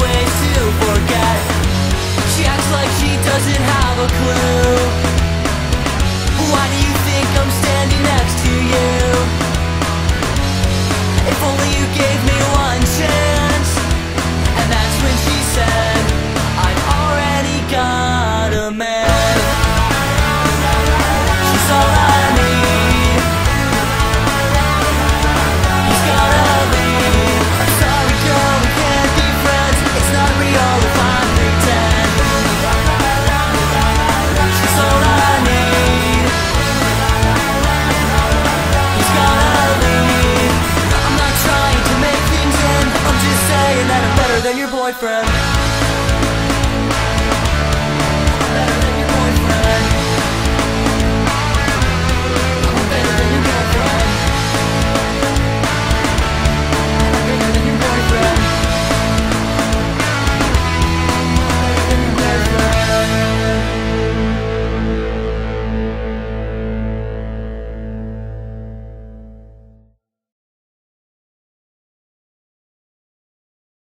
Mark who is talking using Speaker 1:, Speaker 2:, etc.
Speaker 1: way to forget. She acts like she doesn't have a clue. than your boyfriend.